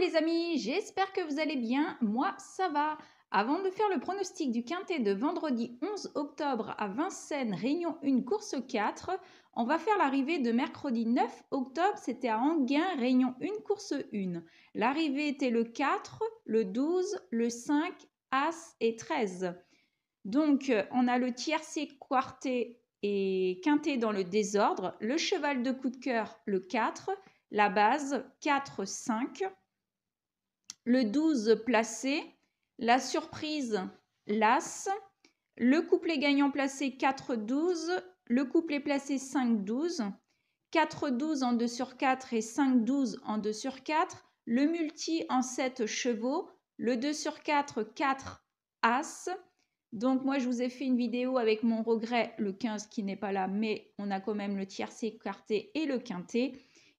Les amis, j'espère que vous allez bien. Moi, ça va. Avant de faire le pronostic du quintet de vendredi 11 octobre à Vincennes, Réunion 1, course 4, on va faire l'arrivée de mercredi 9 octobre, c'était à Anguin, Réunion 1, course 1. L'arrivée était le 4, le 12, le 5, As et 13. Donc, on a le tiercé, quarté et quintet dans le désordre, le cheval de coup de cœur, le 4, la base 4, 5, le 12 placé, la surprise l'As, le couplet gagnant placé 4, 12, le couplet placé 5, 12, 4, 12 en 2 sur 4 et 5, 12 en 2 sur 4, le multi en 7 chevaux, le 2 sur 4, 4 As. Donc moi, je vous ai fait une vidéo avec mon regret, le 15 qui n'est pas là, mais on a quand même le tiercé écarté et le quintet.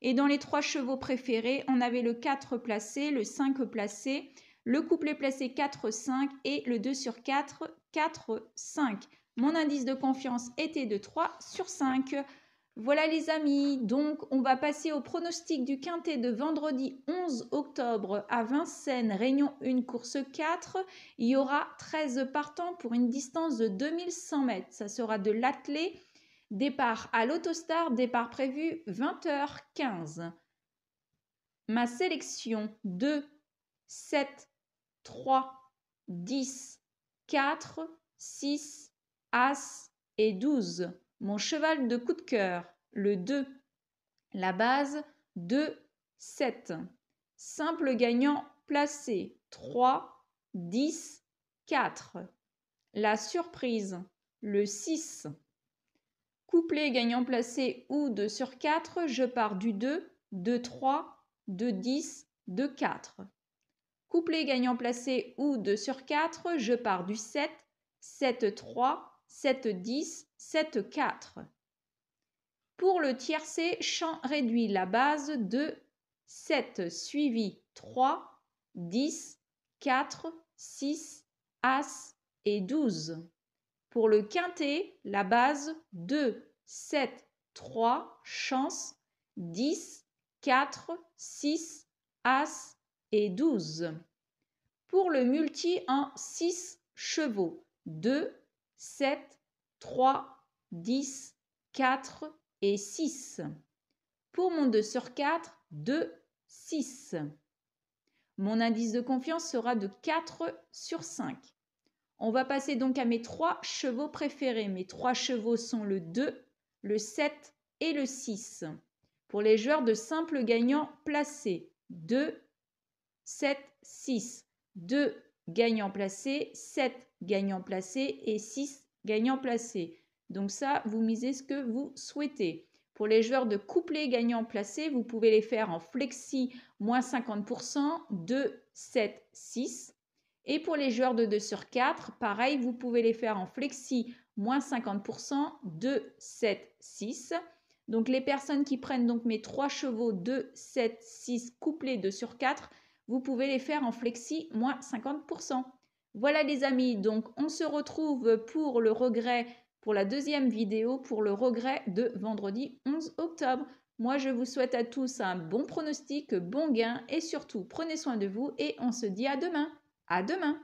Et dans les trois chevaux préférés, on avait le 4 placé, le 5 placé, le couplet placé 4-5 et le 2 sur 4, 4-5. Mon indice de confiance était de 3 sur 5. Voilà les amis, donc on va passer au pronostic du quintet de vendredi 11 octobre à Vincennes, Réunion 1, course 4. Il y aura 13 partants pour une distance de 2100 mètres. Ça sera de l'attelé Départ à l'autostar, départ prévu 20h15. Ma sélection 2, 7, 3, 10, 4, 6, As et 12. Mon cheval de coup de cœur, le 2. La base 2, 7. Simple gagnant placé 3, 10, 4. La surprise, le 6. Couplet gagnant placé ou 2 sur 4, je pars du 2, 2, 3, 2, 10, 2, 4. Couplet gagnant placé ou 2 sur 4, je pars du 7, 7, 3, 7, 10, 7, 4. Pour le tiercé, champ réduit la base de 7 suivi 3, 10, 4, 6, As et 12. Pour le quintet, la base 2, 7, 3, chance, 10, 4, 6, As et 12. Pour le multi en 6 chevaux, 2, 7, 3, 10, 4 et 6. Pour mon 2 sur 4, 2, 6. Mon indice de confiance sera de 4 sur 5. On va passer donc à mes trois chevaux préférés. Mes trois chevaux sont le 2, le 7 et le 6. Pour les joueurs de simple gagnant placés, 2, 7, 6. 2 gagnants placés, 7 gagnants placés et 6 gagnants placés. Donc ça, vous misez ce que vous souhaitez. Pour les joueurs de couplet gagnant placés, vous pouvez les faire en flexi moins 50%, 2, 7, 6. Et pour les joueurs de 2 sur 4, pareil, vous pouvez les faire en flexi moins 50%, 2, 7, 6. Donc les personnes qui prennent donc mes 3 chevaux 2, 7, 6 couplés 2 sur 4, vous pouvez les faire en flexi moins 50%. Voilà les amis, donc on se retrouve pour le regret, pour la deuxième vidéo, pour le regret de vendredi 11 octobre. Moi, je vous souhaite à tous un bon pronostic, bon gain et surtout prenez soin de vous et on se dit à demain. À demain